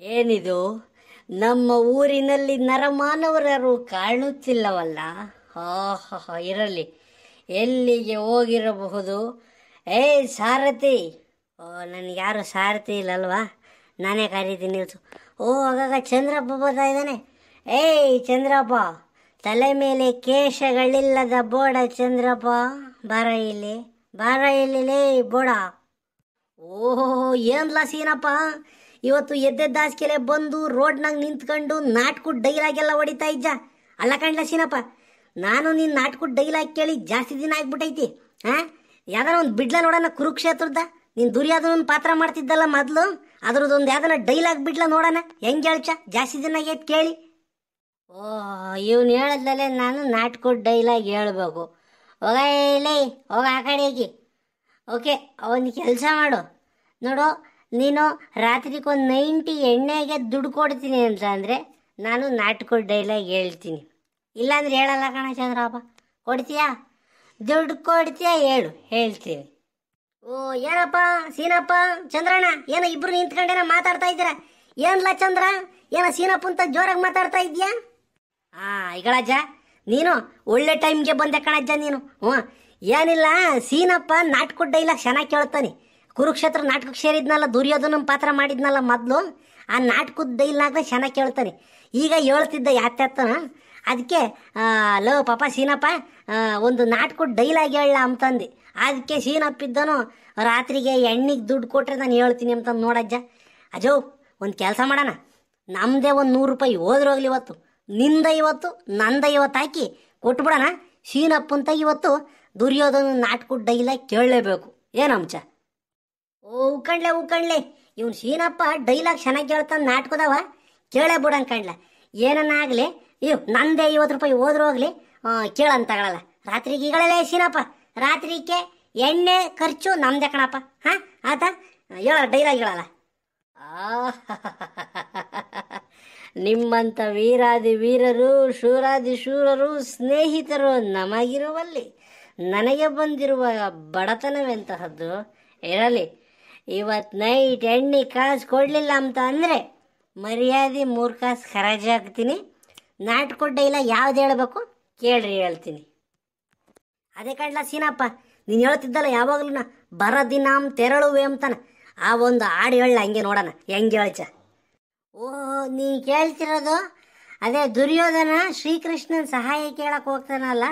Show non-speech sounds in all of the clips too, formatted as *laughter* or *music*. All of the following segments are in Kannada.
ಏನಿದು? ನಮ್ಮ ಊರಿನಲ್ಲಿ ನರಮಾನವರರು ಕಾಣುತ್ತಿಲ್ಲವಲ್ಲ? ಹಾ ಇರಲಿ. ಎಲ್ಲಿಗೆ ಹೋಗಿರಬಹುದು? ಏಯ್, ಸಾರಥಿ! ಓ, ನನಗೆ ಯಾರು ಸಾರಥಿ ಇಲ್ಲಲ್ವಾ? ನಾನೇ ಕರೀತೀನಿ ನಿಲ್ಸು. ಓ, ಆಗಾಗ ಚಂದ್ರಪ್ಪ ಬರ್ತಾ ಇದ್ದಾನೆ. ಏಯ್, ಚಂದ್ರಪ್ಪ! ತಲೆ ಮೇಲೆ ಕೇಶಗಳಿಲ್ಲದ ಬೋಡ ಚಂದ್ರಪ್ಪ. ಬಾರ ಇಲ್ಲಿ ಬಾರ ಇಲ್ಲಿ, ಲೇ, ಬೋಡ. ಓಹೋ, ಏನ್ಲ ಸೀನಪ್ಪ? ಇವತ್ತು ಎದ್ದೆದ್ದಾಸ್ಕೆಲೆ ಬಂದು ರೋಡ್ನಾಗ ನಿಂತ್ಕೊಂಡು ನಾಟ್ಕು ಡೈಲಾಗ್ ಎಲ್ಲ ಹೊಡಿತಾ ಇದ್ದ. ಅಲ್ಲ ಕಣ್ಲ ಸೀನಪ್ಪ ನಾನು ನಿನ್ನ ನಾಟ್ಕು ಡೈಲಾಗ್ ಕೇಳಿ ಜಾಸ್ತಿ ದಿನ ಆಗ್ಬಿಟ್ಟೈತಿ ಹಾಂ ಯಾವ್ದಾರ ಒಂದು ಬಿಡ್ಲ ನೋಡೋಣ ಕುರುಕ್ಷೇತ್ರದ ನೀನು ದುರ್ಯಾದನ ಪಾತ್ರ ಮಾಡ್ತಿದ್ದಲ್ಲ ಮೊದಲು? ಅದ್ರದ್ದೊಂದು ಯಾವ್ದಾರ ಡೈಲಾಗ್ ಬಿಡ್ಲ ನೋಡೋಣ? ಹೆಂಗೆ ಹೇಳ್ಚ? ಜಾಸ್ತಿ ದಿನ ಏತ್ ಕೇಳಿ. ಓ, ಇವ್ನು ಹೇಳದಲ್ಲೇ ನಾನು ನಾಟ್ಕು ಡೈಲಾಗ್ ಹೇಳ್ಬೇಕು. ಹೋಗ ಲೇ ಹೋಗ ಆ ಕಡೆಗೆ ಓಕೆ ಒಂದು ಕೆಲಸ ಮಾಡು ನೋಡು ನೀನು ರಾತ್ರಿಗೊಂದು ನೈಂಟಿ ಎಣ್ಣೆಗೆ ದುಡ್ಡು ಕೊಡ್ತೀನಿ ಅಂತ ಅಂದರೆ ನಾನು ನಾಟಕ ಡೈಲಾಗ್ ಹೇಳ್ತೀನಿ. ಇಲ್ಲಾಂದ್ರೆ ಹೇಳಲ್ಲ ಕಣ ಚಂದ್ರಪ್ಪ. ಕೊಡ್ತೀಯಾ? ದುಡ್ಡು ಕೊಡ್ತೀಯಾ ಹೇಳು, ಹೇಳ್ತೀನಿ. ಓ, ಏನಪ್ಪ, ಸೀನಪ್ಪ, ಚಂದ್ರಣ್ಣ, ಏನೋ ಇಬ್ರು ನಿಂತ್ಕೊಂಡೇನ ಮಾತಾಡ್ತಾ ಇದ್ದೀರಾ? ಏನ್ಲ ಚಂದ್ರ, ಏನೋ ಸೀನಪ್ಪ ಅಂತ ಜೋರಾಗಿ ಮಾತಾಡ್ತಾ ಇದೀಯಾ ಆ, ಈಗಳಜ್ಜ, ನೀನು ಒಳ್ಳೆ ಟೈಮ್ಗೆ ಬಂದೆ ಕಣಜ್ಜ ನೀನು. ಹ್ಞೂ ಏನಿಲ್ಲ, ಸೀನಪ್ಪ ನಾಟಕ ಡೈಲಾಗ್ ಚೆನ್ನಾಗಿ ಕೇಳ್ತಾನೆ. ಕುರುಕ್ಷೇತ್ರ ನಾಟಕಕ್ಕೆ ಸೇರಿದ್ನಲ್ಲ, ದುರ್ಯೋಧನ ಪಾತ್ರ ಮಾಡಿದ್ನಲ್ಲ ಮೊದಲು, ಆ ನಾಟಕದ ಡೈಲಾಗ್ನ ಚೆನ್ನಾಗಿ ಕೇಳ್ತಾನೆ ಈಗ ಹೇಳ್ತಿದ್ದ ಯಾತ್ಯಾತನ ಅದಕ್ಕೆ ಲೋ, ಪಾಪ ಸೀನಪ್ಪ ಒಂದು ನಾಟಕದ ಡೈಲಾಗ್ ಹೇಳ ಅಂತಂದು. ಅದಕ್ಕೆ ಸೀನಪ್ಪ ಇದ್ದನು ರಾತ್ರಿಗೆ ಎಣ್ಣಿಗೆ ದುಡ್ಡು ಕೊಟ್ಟರೆ ನಾನು ಹೇಳ್ತೀನಿ ಅಂತಂದು ನೋಡಜ್ಜ. ಅಜೋ, ಒಂದು ಕೆಲಸ ಮಾಡೋಣ. ನಮ್ಮದೇ ಒಂದು ನೂರು ರೂಪಾಯಿ ಹೋದ್ರೋಗ್ಲಿ ಇವತ್ತು. ನಿಂದ ಇವತ್ತು, ನಂದ ಇವತ್ತು ಹಾಕಿ ಕೊಟ್ಬಿಡೋಣ. ಸೀನಪ್ಪ ಅಂತ ಇವತ್ತು ದುರ್ಯೋಧನ ನಾಟಕದ ಡೈಲಾಗ್ ಕೇಳಲೇಬೇಕು. ಏನಂಚ ಓ ಉಕ್ಕಂಡ್ಲೆ ಉಕ್ಕಂಡ್ಲೆ ಇವ್ನು ಶೀನಪ್ಪ ಡೈಲಾಗ್ ಚೆನ್ನಾಗಿ ಕೇಳ್ತಾನೆ, ನಾಟ್ಕೋದವ. ಕೇಳೇ ಬಿಡ ಕಣ್ಲ. ಏನನ್ನ ಆಗಲಿ? ಇವ್ ನಂದೇ ಐವತ್ತು ರೂಪಾಯಿ ಹೋದ್ರು ಹೋಗ್ಲಿ ಕೇಳಂತ ತಗೊಳಲ್ಲ. ರಾತ್ರಿಗೆ ಈಗಳಲ್ಲೇ ಶೀನಪ್ಪ ರಾತ್ರಿಗೆ ಎಣ್ಣೆ, ಖರ್ಚು, ನಮ್ದೆ ಕಣಪ್ಪ. ಹಾ, ಆತ? ಹೇಳ ಡೈಲಾಗ್ ಹೇಳಲ್ಲ. ನಿಮ್ಮಂಥ ವೀರಾದಿ ವೀರರು, ಶೂರಾದಿ ಶೂರರು, ಸ್ನೇಹಿತರು ನಮಗಿರುವಲ್ಲಿ. ನನಗೆ ಬಂದಿರುವ ಬಡತನವೆಂತಹದ್ದು ಇರಲಿ ಇವತ್ತು ನೈಟ್ ಎಣ್ಣೆ ಕಾಸು ಕೊಡಲಿಲ್ಲ ಅಂತ ಅಂದರೆ ಮರ್ಯಾದೆ ಮೂರು ಕಾಸು ಖರಾಜಾಗ್ತೀನಿ ನಾಟಕ ಇಲ್ಲ, ಯಾವ್ದು ಹೇಳಬೇಕು ಕೇಳ್ರಿ, ಹೇಳ್ತೀನಿ. ಅದೇ ಕಡ್ಲ ಸೀನಪ್ಪ, ನೀನು ಹೇಳ್ತಿದ್ದಲ್ಲ ಯಾವಾಗಲೂ ಬರ ದಿನ ತೆರಳುವೆ ಅಂತಾನೆ. ಆ ಒಂದು ಹಾಡು ಹೇಳ, ಹಂಗೆ ನೋಡೋಣ, ಹೆಂಗೆ ಹೇಳ್ಚ. ಓ ನೀ ಕೇಳ್ತಿರೋದು ಅದೇ ದುರ್ಯೋಧನ ಶ್ರೀಕೃಷ್ಣನ ಸಹಾಯ ಕೇಳಕ್ಕೆ ಹೋಗ್ತಾನಲ್ಲ,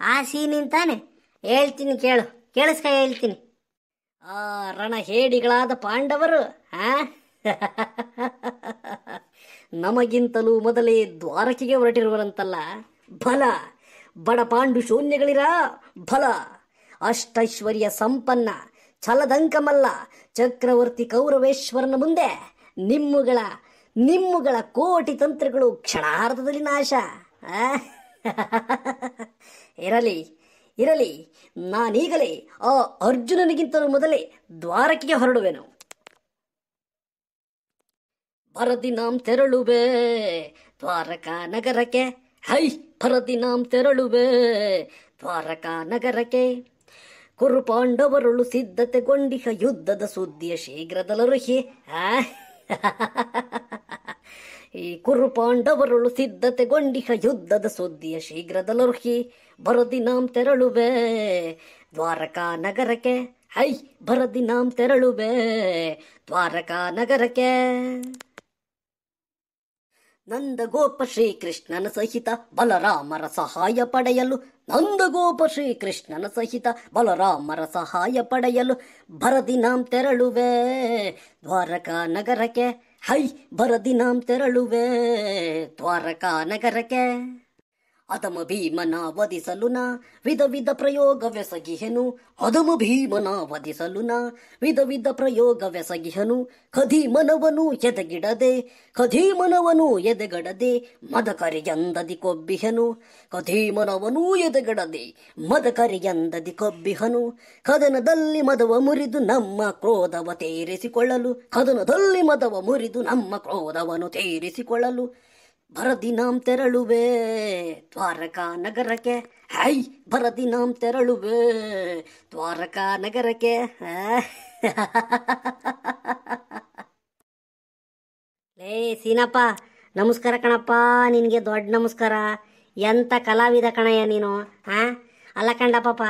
ಆ ಸೀನಿಂತಾನೆ ಹೇಳ್ತೀನಿ, ಕೇಳು. ಕೇಳಿಸ್ಕ ಹೇಳ್ತೀನಿ. ಆ ರಣ ಹೇಡಿಗಳಾದ ಪಾಂಡವರು, ಆ? ನಮಗಿಂತಲೂ ಮೊದಲೇ ದ್ವಾರಕೆಗೆ ಹೊರಟಿರುವರಂತಲ್ಲ. ಬಲ, ಬಡ ಪಾಂಡು ಶೂನ್ಯಗಳಿರ? ಬಲ, ಅಷ್ಟೈಶ್ವರ್ಯ ಸಂಪನ್ನ, ಛಲದಂಕಮಲ್ಲ, ಚಕ್ರವರ್ತಿ ಕೌರವೇಶ್ವರನ ಮುಂದೆ. ನಿಮ್ಮುಗಳ ನಿಮ್ಮುಗಳ ಕೋಟಿ ತಂತ್ರಗಳು ಕ್ಷಣಾರ್ಧದಲ್ಲಿ ನಾಶ? ಇರಲಿ ಇರಲಿ, ನಾನೀಗಲೇ ಆ ಅರ್ಜುನನಿಗಿಂತಲೂ ಮೊದಲೇ ದ್ವಾರಕೆಗೆ ಹೊರಡುವೆನು. ಭರದಿ ನಾಂ ತೆರಳುವೆ, ದ್ವಾರಕಾ ನಗರಕ್ಕೆ. ಹೈ ಭರದಿ ನಾಮ್ ತೆರಳುವೆ, ದ್ವಾರಕಾ ನಗರಕ್ಕೆ. ಕುರು ಪಾಂಡವರುಳು ಸಿದ್ಧತೆಗೊಂಡಿಹ ಯುದ್ಧದ ಸುದ್ದಿಯ ಶೀಘ್ರದಲರುಹಿ? ಈ ಕುರು ಪಾಂಡವರಳು ಸಿದ್ಧತೆಗೊಂಡಿಹ ಯುದ್ಧದ ಸುದ್ದಿಯ ಶೀಘ್ರದಲರುಹಿ ಬರದಿ ನಾಂ ತೆರಳುವೆ. ದ್ವಾರಕಾ ನಗರಕ್ಕೆ, ಹೈ ಬರದಿ ನಾಂ ತೆರಳುವೆ. ದ್ವಾರಕಾ ನಗರಕ್ಕೆ. ನಂದಗೋಪ ಶ್ರೀಕೃಷ್ಣನ ಸಹಿತ ಬಲರಾಮರ ಸಹಾಯ ಪಡೆಯಲು, ನಂದಗೋಪ ಶ್ರೀಕೃಷ್ಣನ ಸಹಿತ ಬಲರಾಮರ ಸಹಾಯ ಪಡೆಯಲು ಬರದಿ ನಾಂ ತೆರಳುವೆ. ದ್ವಾರಕಾ ನಗರಕ್ಕೆ ಹೈ ಬರದಿ ನಾಂ ತೆರಳುವೆ ದ್ವಾರಕಾ ನಗರಕ್ಕೆ ಅಧಮ ಭೀಮನ ವಧಿಸಲು ನಾ ವಿಧ ವಿಧ ಪ್ರಯೋಗವೆಸಗಿಹೆನು ಅದಮ ಭೀಮನ ವಧಿಸಲು ನಾ ವಿಧ ವಿಧ ಪ್ರಯೋಗವೆಸಗಿಹನು ಖದೀಮನವನು ಎದೆಗಿಡದೆ ಮನವನು ಎದೆಗಡದೆ ಮದಕರಿಯಂದದಿ ಕೊಬ್ಬಿಹನು. ಖದೀಮನವನು ಎದೆಗಡದೆ ಮದಕರಿಯಂದದಿ ಕೊಬ್ಬಿಹನು. ಕದನದಲ್ಲಿ ಮದವ ಮುರಿದು ನಮ್ಮ ಕ್ರೋಧವ ತೇರಿಸಿಕೊಳ್ಳಲು, ಕದನದಲ್ಲಿ ಮದವ ಮುರಿದು ನಮ್ಮ ಕ್ರೋಧವನ್ನು ತೀರಿಸಿಕೊಳ್ಳಲು ಭರದಿ ನಾಂ ತೆರಳುವೆ ದ್ವಾರಕಾ ನಗರಕ್ಕೆ. ಹೈ ಭರದಿ ನಾಂ ತೆರಳುವೆ ದ್ವಾರಕಾ ನಗರಕ್ಕೆ? *laughs* ಲೇ, ಸೀನಪ್ಪ, ನಮಸ್ಕಾರ ಕಣಪ್ಪ, ನಿನಗೆ ದೊಡ್ಡ ನಮಸ್ಕಾರ. ಎಂಥ ಕಲಾವಿದ ಕಣಯ್ಯ ನೀನು, ಹಾಂ? ಅಲ್ಲ ಕಂಡ ಪಾಪ,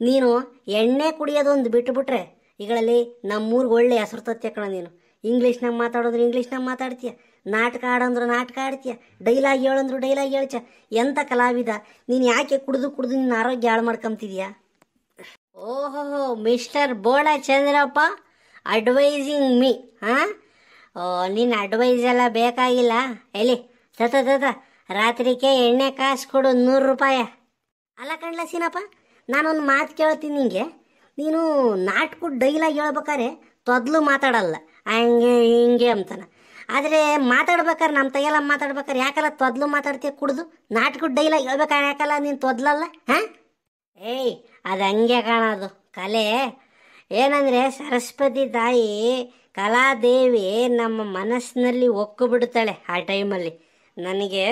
ನೀನು ಎಣ್ಣೆ ಕುಡಿಯೋದೊಂದು ಬಿಟ್ಟುಬಿಟ್ರೆ ಈಗಳಲ್ಲಿ ನಮ್ಮೂರಿಗೆ ಒಳ್ಳೆ ಹೆಸರು ತತ್ಯ ಕಣ ನೀನು. ಇಂಗ್ಲೀಷ್ನಾಗ ಮಾತಾಡೋದ್ರೆ ಇಂಗ್ಲೀಷ್ನಾಗ ಮಾತಾಡ್ತೀಯ? ನಾಟಕ ಆಡಂದ್ರೆ ನಾಟಕ ಆಡ್ತೀಯ? ಡೈಲಾಗ್ ಹೇಳಂದ್ರು ಡೈಲಾಗ್ ಹೇಳ್ಚ ಎಂಥ ಕಲಾವಿದ? ನೀನು ಯಾಕೆ ಕುಡಿದು ಕುಡಿದು ನಿನ್ನ ಆರೋಗ್ಯ ಹಾಳು ಮಾಡ್ಕೊಂತಿದ್ಯಾ? ಓಹೋ mister Bola Chandrappa advising me ಹಾಂ ಓ ನಿನ್ನ ಅಡ್ವೈಸ್ ಎಲ್ಲ ಬೇಕಾಗಿಲ್ಲ. ಎಲ್ಲಿ? ತತ ತತ ರಾತ್ರಿಗೆ ಎಣ್ಣೆ ಕಾಸು ಕೊಡು ನೂರು ರೂಪಾಯ. ಅಲ್ಲ ಕಣ್ಲ ಸೀನಪ್ಪ ನಾನೊಂದು ಮಾತು ಕೇಳ್ತೀನಿ ನಿಂಗೆ. ನೀನು ನಾಟ್ಕು ಡೈಲಾಗ್ ಹೇಳ್ಬೇಕಾರೆ ತೊದಲು ಮಾತಾಡಲ್ಲ. ಹಂಗೆ, ಹಿಂಗೆ ಅಂತಾನ. ಆದರೆ ಮಾತಾಡ್ಬೇಕಾರೆ ನಮ್ಮ ತೈಯಲ್ಲ ಮಾತಾಡ್ಬೇಕಾರೆ ಯಾಕಲ್ಲ ತೊದಲು ಮಾತಾಡ್ತೀಯ ಕುಡ್ದು? ನಾಟಕದ ಡೈಲಾಗ್ ಹೇಳ್ಬೇಕಾರೆ ಯಾಕಲ್ಲ ನೀನು ತೊದ್ಲಲ್ಲ? ಹಾಂ? ಏಯ್, ಅದು ಹಂಗೆ ಕಾಣೋದು. ಕಲೆ. ಏನಂದರೆ ಸರಸ್ವತಿ ತಾಯಿ ಕಲಾದೇವಿ ನಮ್ಮ ಮನಸ್ಸಿನಲ್ಲಿ ಒಕ್ಕು ಬಿಡ್ತಾಳೆ ಆ ಟೈಮಲ್ಲಿ. ನನಗೆ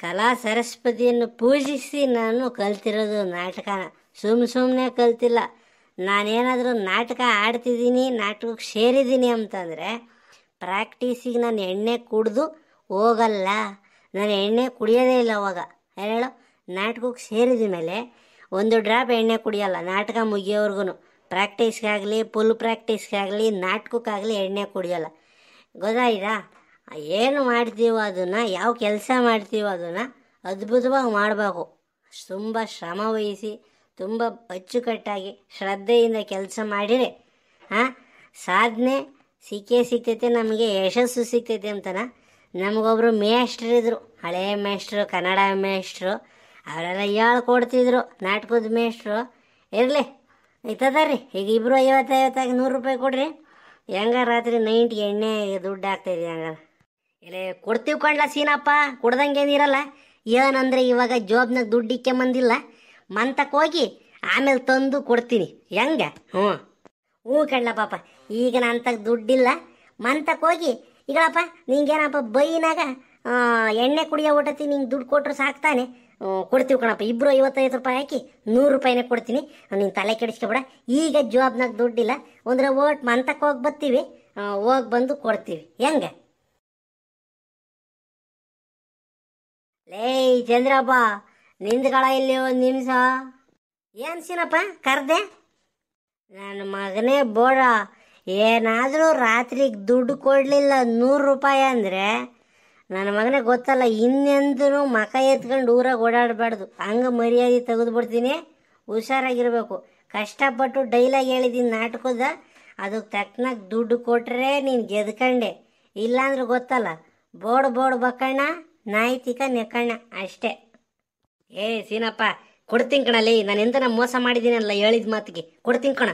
ಕಲಾ ಸರಸ್ವತಿಯನ್ನು ಪೂಜಿಸಿ ನಾನು ಕಲ್ತಿರೋದು ನಾಟಕನ. ಸುಮ್ ಸುಮ್ಮನೆ ಕಲ್ತಿಲ್ಲ. ನಾನೇನಾದರೂ ನಾಟಕ ಆಡ್ತಿದ್ದೀನಿ, ನಾಟಕಕ್ಕೆ ಸೇರಿದ್ದೀನಿ ಅಂತಂದರೆ ಪ್ರಾಕ್ಟೀಸಿಗೆ ನಾನು ಎಣ್ಣೆ ಕುಡಿದು ಹೋಗಲ್ಲ. ನಾನು ಎಣ್ಣೆ ಕುಡಿಯೋದೇ ಇಲ್ಲ ಅವಾಗ. ಹೇಳು ನಾಟಕಕ್ಕೆ ಸೇರಿದ ಮೇಲೆ ಒಂದು ಡ್ರಾಪ್ ಎಣ್ಣೆ ಕುಡಿಯೋಲ್ಲ, ನಾಟಕ ಮುಗಿಯೋವ್ರಿಗೂ ಪ್ರಾಕ್ಟೀಸ್ಗಾಗಲಿ ಫುಲ್ ಪ್ರಾಕ್ಟೀಸ್ಗಾಗಲಿ ನಾಟಕಕ್ಕಾಗಲಿ ಎಣ್ಣೆ ಕುಡಿಯೋಲ್ಲ. ಗೊತ್ತಾಯ್ತಾ? ಏನು ಮಾಡ್ತೀವೋ ಅದನ್ನು, ಯಾವ ಕೆಲಸ ಮಾಡ್ತೀವೋ ಅದನ್ನು ಅದ್ಭುತವಾಗಿ ಮಾಡಬೇಕು. ತುಂಬ ಶ್ರಮ ವಹಿಸಿ, ತುಂಬ ಅಚ್ಚುಕಟ್ಟಾಗಿ ಶ್ರದ್ಧೆಯಿಂದ ಕೆಲಸ ಮಾಡಿರಿ. ಹಾಂ ಸಾಧನೆ ಸಿಕ್ಕೇ ಸಿಗ್ತೈತೆ, ನಮಗೆ ಯಶಸ್ಸು ಸಿಗ್ತೈತೆ ಅಂತನ. ನಮಗೊಬ್ಬರು ಮೇಷ್ಟ್ರಿದ್ರು ಹಳೆಯ ಮೇಷ್ಟ್ರು, ಕನ್ನಡ ಮೇಷ್ಟ್ರು, ಅವರೆಲ್ಲ ಹೇಳ್ಕೊಡ್ತಿದ್ರು ನಾಟಕದ ಮೇಷ್ಟ್ರು. ಇರಲಿ ಇರ್ತದ ಈಗ ಇಬ್ಬರು ಐವತ್ತು ಐವತ್ತಾಗಿ ನೂರು ರೂಪಾಯಿ ಕೊಡ್ರಿ. ಹೆಂಗ ರಾತ್ರಿ ನೈಂಟ್ ಎಣ್ಣೆ ದುಡ್ಡು ಆಗ್ತಾಯಿದೆ ಹಂಗಾರ. ಇಲ್ಲೇ ಕೊಡ್ತೀವಿ ಕಣ್ಲ ಸೀನಪ್ಪ ಕೊಡ್ದಂಗೇನಿರಲ್ಲ ಏನಂದ್ರೆ ಇವಾಗ ಜೋಬ್ನಾಗ ದುಡ್ಡು ಇಕ್ಕೆಂಬಂದಿಲ್ಲ. ಮಂತಕ್ಕೆ ಹೋಗಿ ಆಮೇಲೆ ತಂದು ಕೊಡ್ತೀನಿ. ಹೆಂಗ? ಹ್ಞೂ ಹ್ಞೂ ಕಣ್ಲ ಈಗ ನಾನು ತಗ ದುಡ್ಡಿಲ್ಲ. ಮಂತಕ್ಕೆ ಹೋಗಿ ಈಗಳಪ್ಪ ನಿಂಗೇನಪ್ಪ ಬೈನಾಗ ಎಣ್ಣೆ ಕುಡಿಯೋ ಊಟತಿ ನಿಂಗೆ ದುಡ್ಡು ಕೊಟ್ಟರು ಸಾಕ್ತಾನೆ. ಕೊಡ್ತೀವಿ ಕಣಪ್ಪ ಇಬ್ಬರು ಐವತ್ತೈದು ರೂಪಾಯಿ ಹಾಕಿ ನೂರು ರೂಪಾಯಿನೇ ಕೊಡ್ತೀನಿ. ನೀನು ತಲೆ ಕೆಡಿಸ್ಕೊಬೇಡ. ಈಗ ಜಾಬ್ನಾಗ ದುಡ್ಡಿಲ್ಲ ಅಂದ್ರೆ ಓಟ್ ಮಂತಕ್ಕೆ ಹೋಗಿ ಬರ್ತೀವಿ. ಹೋಗಿ ಬಂದು ಕೊಡ್ತೀವಿ. ಹೆಂಗೆ? ಲೇ, ಚಂದ್ರಪ್ಪ ನಿಂದ್ಗಳ ಇಲ್ಲಿ ಒಂದು ನಿಮಿಷ. ಏನು ಸಿನಪ್ಪ, ಕರ್ದೆ? ನನ್ನ ಮಗನೇ ಬೋಡ ಏನಾದರೂ ರಾತ್ರಿಗೆ ದುಡ್ಡು ಕೊಡಲಿಲ್ಲ ನೂರು ರೂಪಾಯಿ ಅಂದರೆ ನನ್ನ ಮಗನೇ ಗೊತ್ತಲ್ಲ ಇನ್ನೆಂದೂ ಮಕ ಎತ್ಕೊಂಡು ಊರಾಗ ಓಡಾಡಬಾರ್ದು. ಹಂಗೆ ಮರ್ಯಾದೆ ತೆಗೆದುಬಿಡ್ತೀನಿ. ಹುಷಾರಾಗಿರಬೇಕು. ಕಷ್ಟಪಟ್ಟು ಡೈಲಾಗ್ ಹೇಳಿದ್ದೀನಿ ನಾಟಕದ ಅದಕ್ಕೆ ತಕ್ಕನಾಗ ದುಡ್ಡು ಕೊಟ್ಟರೆ ನೀನು ಗೆದ್ಕಂಡೆ. ಇಲ್ಲಾಂದ್ರೆ ಗೊತ್ತಲ್ಲ, ಬೋಡ್ ಬೋಡ್ ಬಕ್ಕಣ್ಣ, ನಾಯ್ತಿಕ ನೆಕ್ಕಣ್ಣ ಅಷ್ಟೇ. ಏ ಸೀನಪ್ಪ ಕೊಡ್ತೀನಿ ಕಣಲ್ಲಿ ನಾನು ಎಂತ ಮೋಸ ಮಾಡಿದ್ದೀನಲ್ಲ ಹೇಳಿದ ಮಾತಿಗೆ. ಕೊಡ್ತೀನಿ ಕಣ.